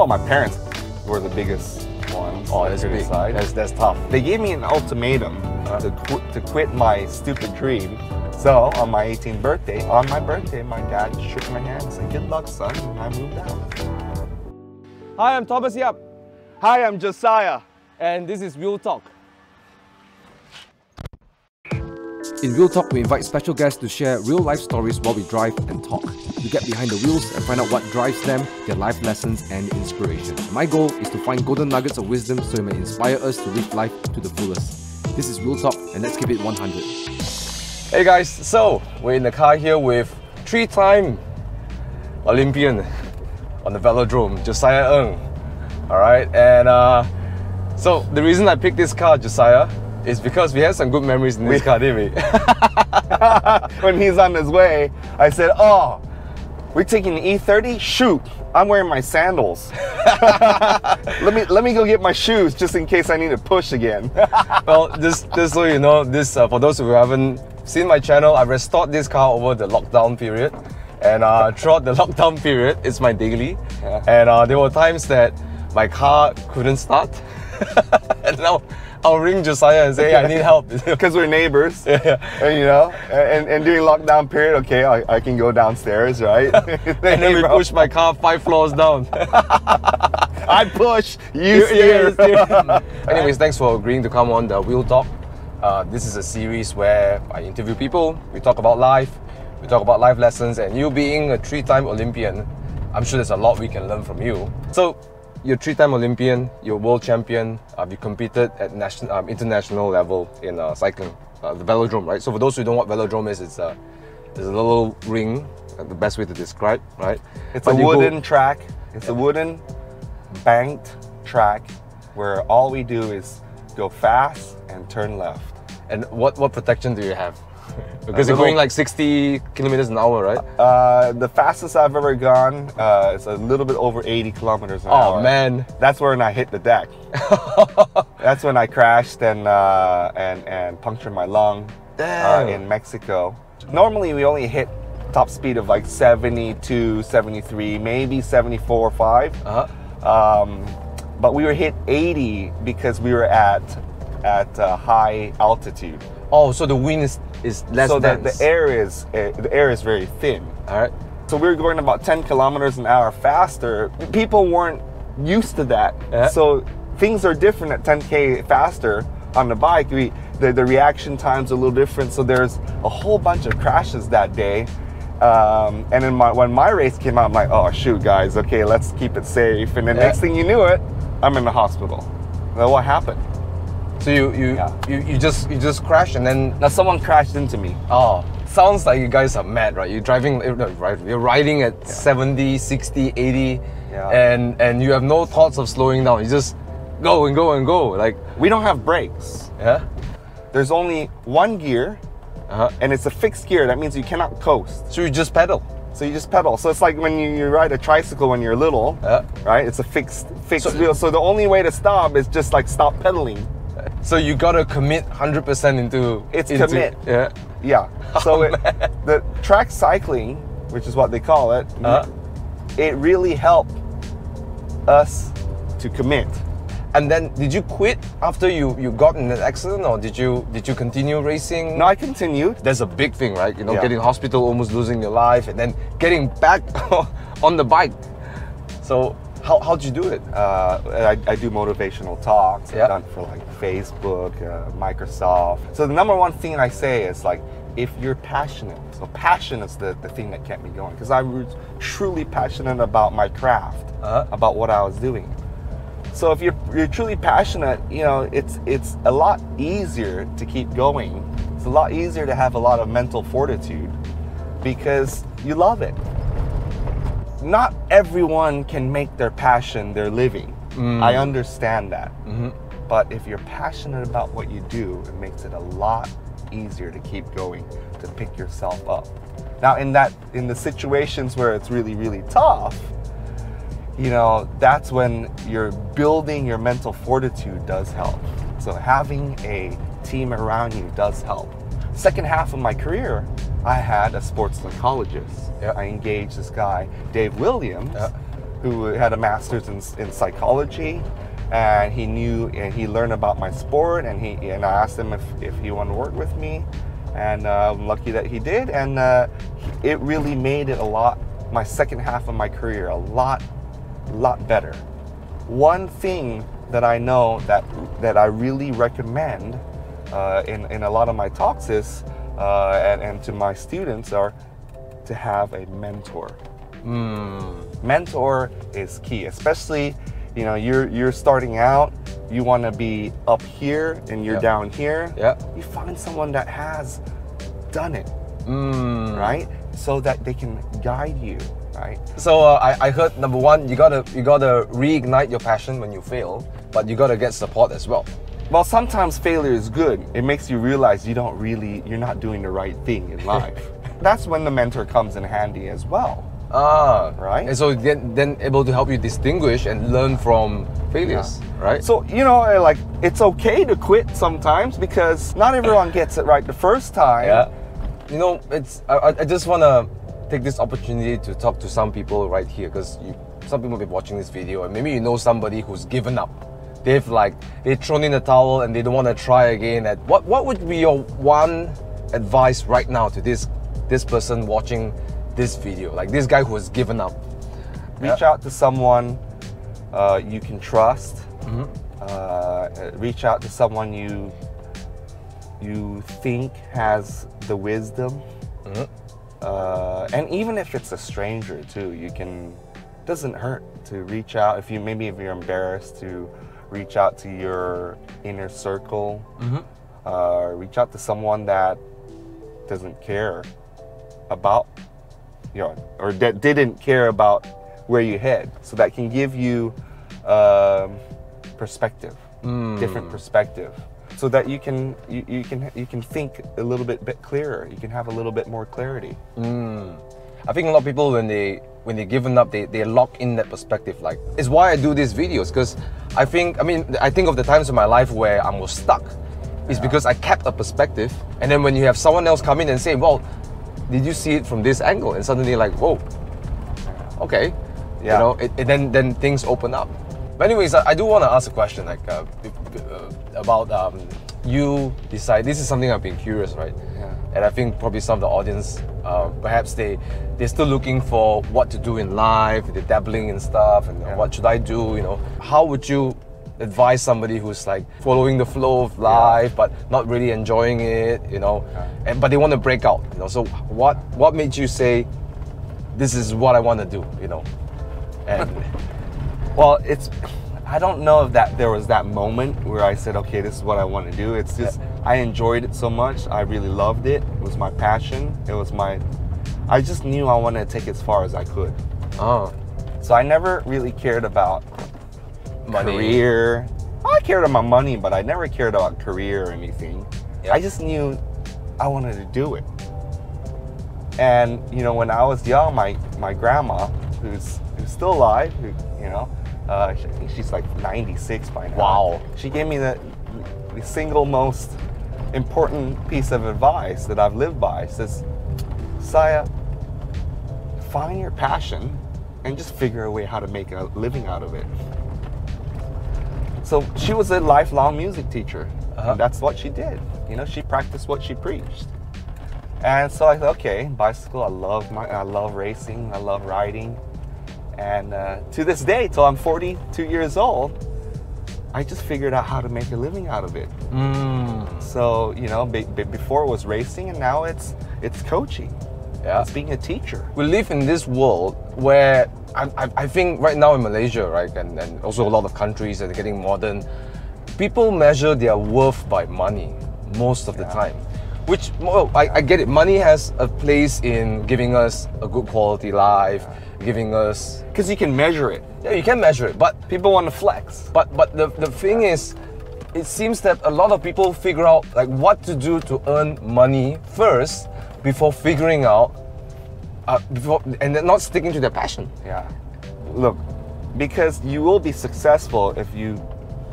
Oh, my parents were the biggest ones. Oh, that's big. criticized. That's that's tough. They gave me an ultimatum to, qu- to quit my stupid dream. So on my 18th birthday, on my birthday, my dad shook my hand and said, "Good luck, son," and I moved out. Hi, I'm Thomas Yap, Hi, I'm Josiah. and this is Wheel Talk. In Wheel Talk, we invite special guests to share real life stories while we drive and talk. We get behind the wheels and find out what drives them, their life lessons, and inspiration. My goal is to find golden nuggets of wisdom so it may inspire us to live life to the fullest. This is Wheel Talk, and let's keep it 100. Hey guys, so we're in the car here with three time Olympian on the velodrome, Josiah Ng. Alright, and uh, so the reason I picked this car, Josiah, is because we had some good memories in this car, didn't we? when he's on his way, I said, "Oh, we're taking the E30. Shoot, I'm wearing my sandals. let me let me go get my shoes just in case I need to push again." well, just just so you know, this uh, for those who haven't seen my channel, I restored this car over the lockdown period, and uh, throughout the lockdown period, it's my daily, Yeah. and uh, there were times that my car couldn't start, and now I'll ring Josiah and say, hey, I need help. Because we're neighbors, Yeah. and, you know, and, and during lockdown period, okay, I, I can go downstairs, right? and then we push my car five floors down. I push, you steer. Anyways, thanks for agreeing to come on the Wheel Talk. Uh, this is a series where I interview people, we talk about life, we talk about life lessons, and you being a three time Olympian, I'm sure there's a lot we can learn from you. So, you're three time Olympian, you're world champion, uh, you competed at national, um, international level in uh, cycling, uh, the velodrome, right? So, for those who don't know what velodrome is, it's a, it's a little ring, uh, the best way to describe, right? It's But a you go- wooden track. It's a wooden banked track where all we do is go fast and turn left. And what, what protection do you have? because you're going like 60 kilometers an hour, right? Uh, the fastest I've ever gone uh, is a little bit over 80 kilometers an hour. Oh man. That's when I hit the deck. That's when I crashed and uh, and and punctured my lung uh, in Mexico. Normally we only hit top speed of like 72, 73, maybe 74 or 5. Uh-huh. Um, but we were hit 80 because we were at at uh, high altitude. Oh, so the wind is, is less so that dense. the air is uh, the air is very thin. All right. So we were going about 10 kilometers an hour faster. People weren't used to that. Yeah. So things are different at 10k faster on the bike. We the, the reaction times are a little different. So there's a whole bunch of crashes that day. Um, and then my, when my race came out, I'm like, oh shoot, guys, okay, let's keep it safe. And the Yeah. next thing you knew it, I'm in the hospital. Now what happened? So you you, Yeah. you you just you just crash and then Now someone crashed into me. oh sounds like you guys are mad, right? You're driving uh, right you're riding at 70, 60, 80 Yeah. and and you have no thoughts of slowing down. You just go and go and go. Like We don't have brakes. yeah. There's only one gear, Uh-huh. and it's a fixed gear. That means you cannot coast. So you just pedal. So you just pedal. So it's like when you, you ride a tricycle when you're little, Yeah. right? It's a fixed fixed So- wheel. So the only way to stop is just like stop pedaling. So you gotta commit hundred percent into It's into, commit. Yeah. Yeah. So it, the track cycling, which is what they call it, Uh-huh. it really helped us to commit. And then did you quit after you you got in an accident or did you did you continue racing? No, I continued. There's a big thing, right? You know, Yeah. getting hospital, almost losing your life, and then getting back on the bike. So how how'd you do it? uh, I, I do motivational talks. Yeah. I've done for like Facebook, uh, Microsoft. So the number one thing I say is like, if you're passionate, so passion is the, the thing that kept me going because I was truly passionate about my craft, Uh-huh. about what I was doing. So if you're you're truly passionate, you know it's it's a lot easier to keep going. It's a lot easier to have a lot of mental fortitude because you love it not everyone can make their passion their living. Mm. I understand that. Mm-hmm. But if you're passionate about what you do, it makes it a lot easier to keep going, to pick yourself up. Now in that in the situations where it's really, really tough, you know, that's when you're building your mental fortitude does help. So having a team around you does help. Second half of my career, I had a sports psychologist. Yeah. I engaged this guy, Dave Williams, Yeah. who had a master's in, in psychology, and he knew and he learned about my sport, and he and I asked him if, if he wanted to work with me, and uh, I'm lucky that he did, and uh, it really made it a lot. My second half of my career a lot, lot better. One thing that I know that that I really recommend uh, in in a lot of my talks is uh, and, and to my students are to have a mentor. Mentor is key, especially you know you're you're starting out. You want to be up here and you're Yeah. down here. Yeah. You find someone that has done it, Mm. right? So that they can guide you, right? So uh, I, I heard number one, you gotta you gotta reignite your passion when you fail, but you gotta get support as well. Well, sometimes failure is good. It makes you realize you don't really, you're not doing the right thing in life. That's when the mentor comes in handy as well. Ah, Right. And so then, then able to help you distinguish and learn from failures, right? So, you know, like, it's okay to quit sometimes because not everyone gets it right the first time. yeah, you know, it's I, I- just wanna take this opportunity to talk to some people right here because you some people have been watching this video and maybe you know somebody who's given up. They've like they've thrown in the towel and they don't want to try again. At what what would be your one advice right now to this this person watching this video, like this guy who has given up? Reach out to someone uh, you can trust. Mm-hmm. Uh, reach out to someone you you think has the wisdom. Mm-hmm. Uh, and even if it's a stranger too, you can. Doesn't hurt to reach out if you maybe if you're embarrassed to reach out to your inner circle. Uh, reach out to someone that doesn't care about you know, or that didn't care about where you head. So that can give you um, perspective, different perspective, so that you can you, you can you can think a little bit bit clearer. You can have a little bit more clarity. I think a lot of people when they when they're given up, they, they lock in that perspective. Like it's why I do these videos because I think I mean I think of the times in my life where I was stuck. It's because I kept a perspective, and then when you have someone else come in and say, "Well, did you see it from this angle?" and suddenly like, "Whoa, okay," Yeah. you know, it, it- then then things open up. But anyways, I, I do want to ask a question like uh, uh, about um, you decide. This is something I've been curious, right? Yeah. and I think probably some of the audience, uh, perhaps they they're still looking for what to do in life. They're dabbling in stuff, and Yeah. what should I do? You know, how would you advise somebody who's like following the flow of life, but not really enjoying it? You know, and but they want to break out. You know, so what what made you say, this is what I want to do? You know, and Well, it's I don't know if that there was that moment where I said, okay, this is what I want to do. It's just I enjoyed it so much. I really loved it. It was my passion. It was my I just knew I wanted to take it as far as I could. oh, So I never really cared about money. career. I cared about my money, but I never cared about career or anything. Yeah. I just knew I wanted to do it. And you know, when I was young, my my grandma, who's who's still alive, who, you know, uh, she- I think she's like 96 by now. Wow. She gave me the the single most important piece of advice that I've lived by. She says, Saya, find your passion and just figure a way how to make a living out of it. So she was a lifelong music teacher. Uh-huh. And that's what she did. You know, she practiced what she preached. And so I thought, okay, bicycle. I love my, I love racing. I love riding. And uh, to this day, till I'm 42 years old, I just figured out how to make a living out of it. Mm, So you know, be, be- before it was racing, and now it's it's coaching. yeah. It's being a teacher. we live in this world where I, I, I think right now in Malaysia, right, and, and also a lot of countries that are getting modern, people measure their worth by money most of the time. Which, well, I, I get it. Money has a place in giving us a good quality life, giving us. Because you can measure it. Yeah, you can measure it, but People want to flex. but but the, the thing is, it seems that a lot of people figure out like what to do to earn money first before figuring out, uh, before and then not sticking to their passion. Yeah. Look, because you will be successful if you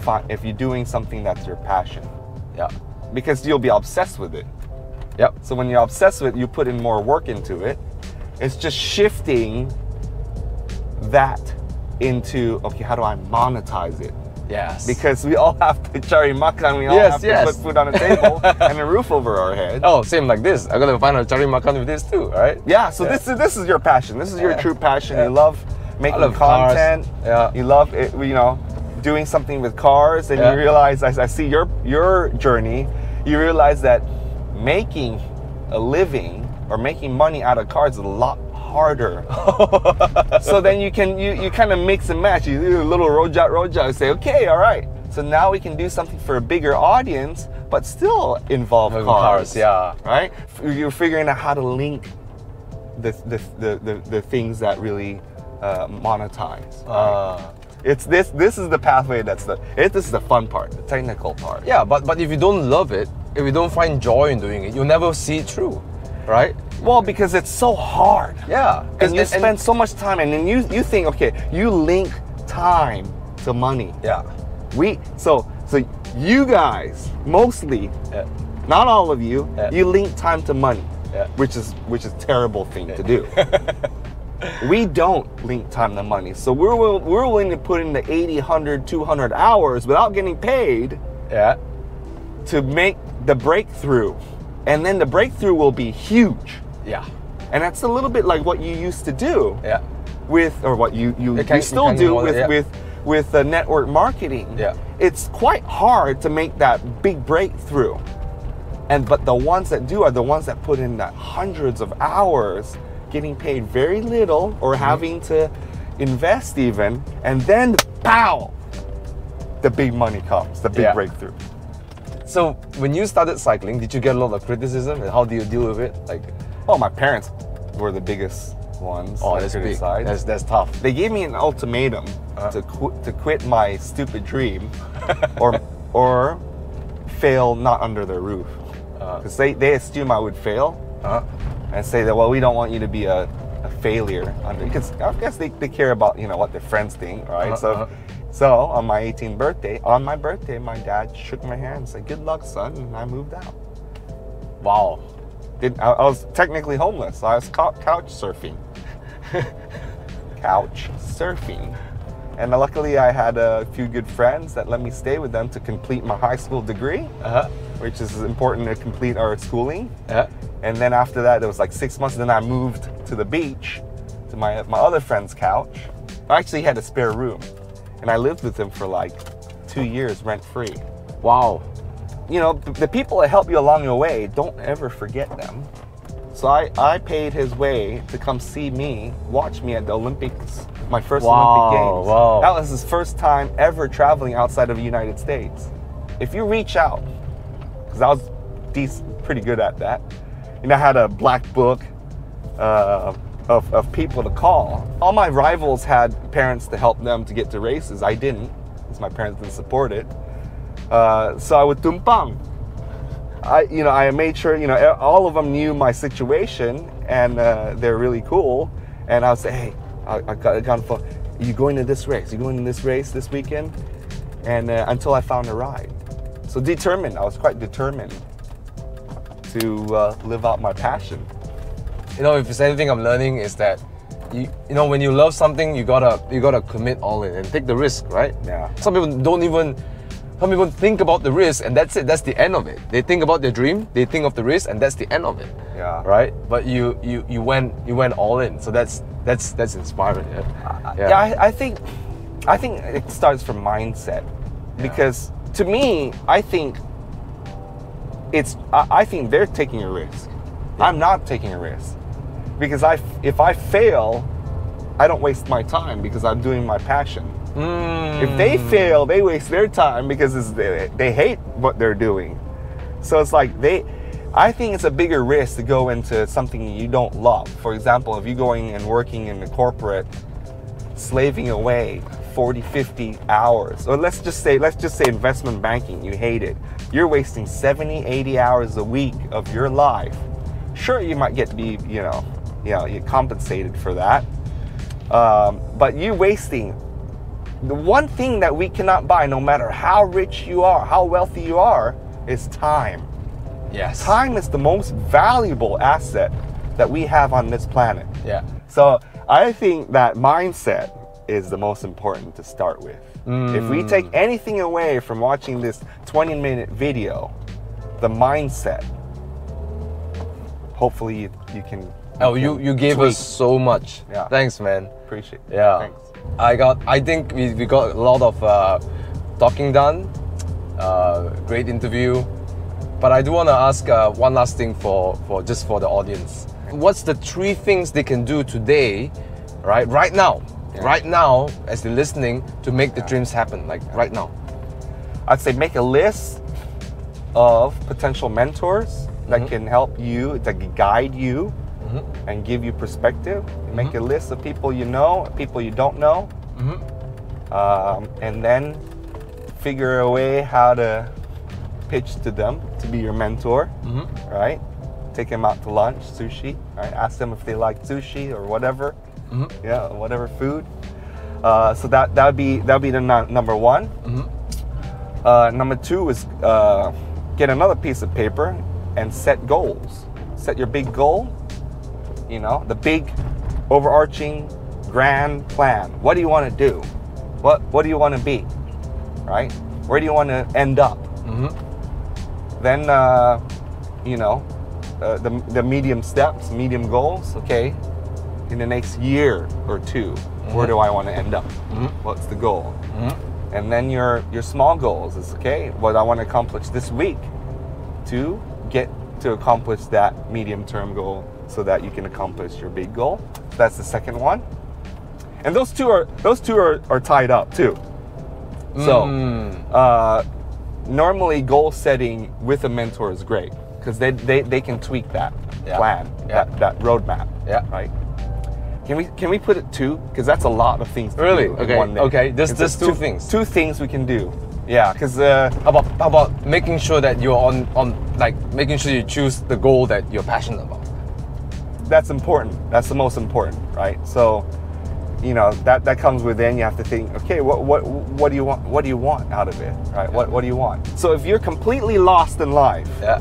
fi- if you're doing something that's your passion. Yeah. Because you'll be obsessed with it. Yep. So when you're obsessed with it, you put in more work into it. It's just shifting that into okay, how do I monetize it? Yes. Because we all have to cari makan, we all Yes, have to put food on the table and a roof over our head. oh, same like this. I gotta find a cari makan with this too, right? Yeah, so Yeah. this is this is your passion. This is your Yeah. true passion. Yeah. You love making love cars. content. Yeah. You love it, you know, doing something with cars, and you realize as I see your your journey, you realize that making a living or making money out of cars is a lot harder. so then you can you, you kind of mix and match. You do a little roja roja. You say, okay, all right. So now we can do something for a bigger audience, but still involve cars. cars, yeah. Right? You're figuring out how to link the the, the, the, the things that really uh, monetize. right? Uh, it's this this is the pathway that's the it, this is the fun part, the technical part. yeah, but but if you don't love it, if you don't find joy in doing it, you'll never see it through, right? Well, because it's so hard. Yeah. And you spend so much time and then you you think, okay, you link time to money. yeah. We so so you guys mostly, Yeah. not all of you, Yeah. you link time to money, Yeah. which is which is terrible thing to do. we don't link time to money, so we're we're willing to put in the 80, 100, 200 hours without getting paid Yeah. to make the breakthrough, and then the breakthrough will be huge. Yeah. And that's a little bit like what you used to do Yeah. with, or what you you, can- you still can do involve it, with yeah. with with uh, network marketing. Yeah. it's quite hard to make that big breakthrough. And but the ones that do are the ones that put in that hundreds of hours, getting paid very little or Mm-hmm. having to invest even, and then pow, the big money comes, the big Yeah. breakthrough. So when you started cycling, did you get a lot of criticism, and how do you deal with it? Like, Oh, my parents were the biggest ones. oh, that's big. That's that's tough. they gave me an ultimatum Uh. to qu- to quit my stupid dream, or or fail not under their roof, Uh. because they they assume I would fail Uh, and say that well we don't want you to be a, a failure under because I guess they, they care about you know what their friends think right Uh-huh, so uh-huh. So on my 18th birthday on my birthday my dad shook my hand and said good luck son and I moved out. wow. Did, I, I was technically homeless. I was cou- couch surfing. couch surfing. And luckily, I had a few good friends that let me stay with them to complete my high school degree, Uh-huh. which is important to complete our schooling. Yeah. And then after that, it was like six months. Then I moved to the beach, to my my other friend's couch. I actually had a spare room, and I lived with him for like two years rent free. Wow. You know, the people that help you along your way, don't ever forget them. So I, I paid his way to come see me, watch me at the Olympics, my first Wow, Olympic Games. wow. That was his first time ever traveling outside of the United States. If you reach out, because I was decent, pretty good at that, you know, I had a black book uh, of, of people to call. All my rivals had parents to help them to get to races. I didn't, because my parents didn't support it. Uh, so I would tumpang. I, you know, I made sure, you know, all of them knew my situation and uh, they're really cool. And I would say, hey, I, I got, I got. Are you going to this race? you going to this race this weekend? And uh, until I found a ride. So determined, I was quite determined to uh, live out my passion. You know, if it's anything I'm learning is that you you know when you love something, you gotta you gotta commit all in and take the risk, right? Yeah. Some people don't even some people think about the risk and that's it. That's the end of it. They think about their dream, they think of the risk, and that's the end of it. Yeah. Right. But you you you went you went all in. So that's that's that's inspiring. Yeah. Yeah, I, I think I think it starts from mindset because to me, I think it's I, I think they're taking a risk. I'm not taking a risk because I if I fail, I don't waste my time because I'm doing my passion. If they Hmm. fail, they waste their time because it's, they, they hate what they're doing. So it's like they, I think it's a bigger risk to go into something you don't love. For example, if you're going and working in the corporate, slaving away 40, 50 hours, or let's just say, let's just say investment banking, you hate it. You're wasting 70, 80 hours a week of your life. Sure, you might get to be, you know, you know, you're compensated for that. Um, but you wasting the one thing that we cannot buy, no matter how rich you are, how wealthy you are, is time. Yes. Time is the most valuable asset that we have on this planet. Yeah. So I think that mindset is the most important to start with. If we take anything away from watching this 20 minute video, the mindset, hopefully you, you can. Oh, you you gave tweak. us so much. Yeah. Thanks, man. Appreciate it. Yeah. Thanks. I got. I think we, we got a lot of uh, talking done. Uh, great interview. But I do want to ask uh, one last thing for, for just for the audience. What's the three things they can do today, right? Right now, Yeah. right now, as they're listening, to make the dreams happen. Like right now. I'd say make a list of potential mentors that Mm-hmm. can help you, that can guide you Mm-hmm. and give you perspective. Make a list of people you know, people you don't know, Mm-hmm. um, and then figure a way how to pitch to them to be your mentor, Mm-hmm. right? Take them out to lunch, sushi, right? Ask them if they like sushi or whatever, Mhm. yeah, whatever food. Uh, so that that would be that would be the nu- number one. Mm-hmm. Uh, number two is uh, get another piece of paper and set goals. Set your big goal. You know, the big, overarching, grand plan. What do you want to do? What What do you want to be? Right? Where do you want to end up? Mm-hmm. Then, uh, you know, uh, the the medium steps, medium goals. Okay, in the next year or 2 where do I want to end up? What's the goal? and then your your small goals is okay what i want to accomplish this week to get to accomplish that medium term goal so that you can accomplish your big goal that's the second one and those two are those two are, are tied up too so Mm. uh, normally goal setting with a mentor is great because they, they, they can tweak that Yeah. plan Yeah. that, that roadmap Yeah. right can we can we put it two because that's a lot of things to Really? Okay, okay, just- It's just two things. two things we can do yeah because uh, How about about making sure that you're on on like making sure you choose the goal that you're passionate about. That's important. That's the most important right? So you know that that comes within. You have to think okay what what what do you want what do you want out of it right? What what do you want? So if you're completely lost in life Yeah.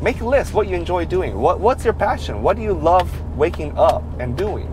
make a list what you enjoy doing. What what's your passion? What do you love waking up and doing?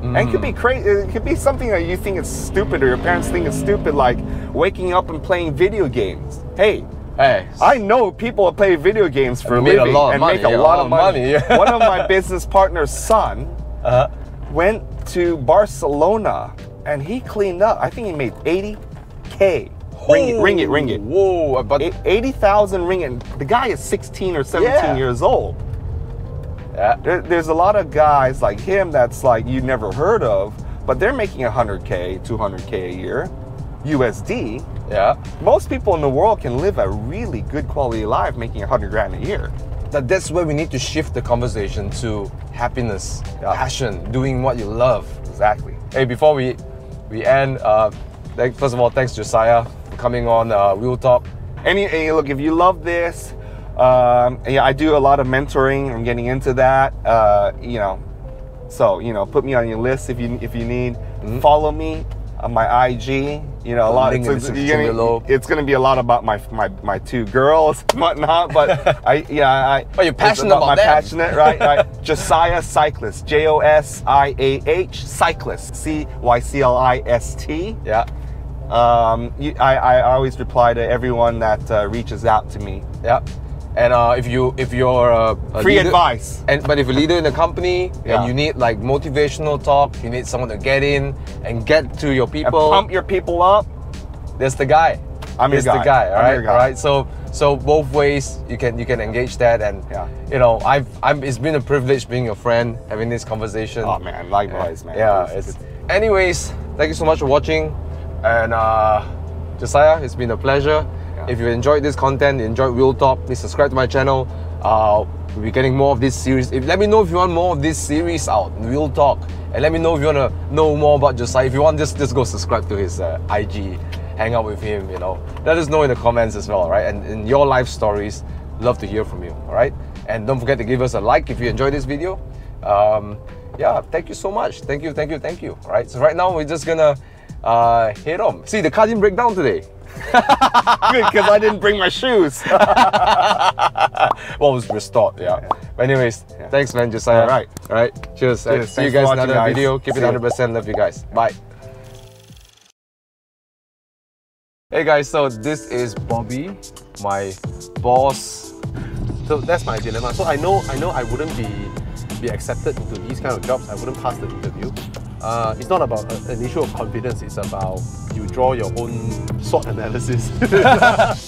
And it could be mm. crazy it could be something that you think is stupid or your parents think is stupid like waking up and playing video games. Hey Hey. I know people play video games for a a living and money, make a yeah, lot of money. money. One of my business partner's son Uh-huh. went to Barcelona and he cleaned up. I think he made 80k. Ring it, ring it, ring it. Whoa, but 80,000 ringgit. The guy is 16 or 17 Yeah. years old. yeah. There, there's a lot of guys like him that's like you never heard of, but they're making 100k, 200k a year, USD. Yeah. Most people in the world can live a really good quality life making 100 grand a year. That that's where we need to shift the conversation to happiness, Yeah. passion, doing what you love. Exactly. Hey, before we we end, uh, thank, first of all, thanks Josiah for coming on uh, Wheel Talk. Any, hey, look, if you love this, um, yeah, I do a lot of mentoring. I'm getting into that. Uh, you know, so you know, put me on your list if you if you need. Follow me on my IG. You know, a lot. It's, it's, gonna- it's gonna be a lot about my my, my two girls and whatnot. But I yeah I. But you're passionate about my them. passionate right right. Josiah Cyclist. J O S I A H Cyclist. C Y C L I S T. Yeah. Um, you, I, I always reply to everyone that uh, reaches out to me. Yeah. And uh, if you if you're a, a Free leader- advice. And but if you're a leader in a company Yeah. and you need like motivational talk, you need someone to get in and get to your And people. pump your people up. There's the guy. I'm your There's the guy. guy. All right? guy. All right. So so both ways you can you can engage that and Yeah. you know I've I'm it's been a privilege being your friend having this conversation. Oh man, likewise, man. Yeah. It's- It's, anyways, thank you so much for watching, and uh, Josiah, it's been a pleasure. If you enjoyed this content, enjoyed Wheel Talk, please subscribe to my channel. Uh, we'll be getting more of this series. If, let me know if you want more of this series out, Wheel Talk, and let me know if you want to know more about Josiah. If you want, just just go subscribe to his uh, IG, hang out with him. You know, let us know in the comments as well, right? And in your life stories, love to hear from you. All right, and don't forget to give us a like if you enjoyed this video. Um, yeah, thank you so much. Thank you, thank you, thank you. All right, so right now we're just gonna uh, head on. See, the car didn't break down today. Because I didn't bring my shoes. well, it was restored, yeah. yeah. But anyways, yeah. thanks man, Josiah. All right. All right, cheers. cheers. See you guys in another guys. video. Keep See it 100%. Love you guys. Bye. Hey guys, so this is Bobby, my boss. So that's my dilemma. So I know I know I wouldn't be be accepted into these kind of jobs. I wouldn't pass the interview uh, it's not about an issue of confidence. It's about you draw your own SWOT analysis.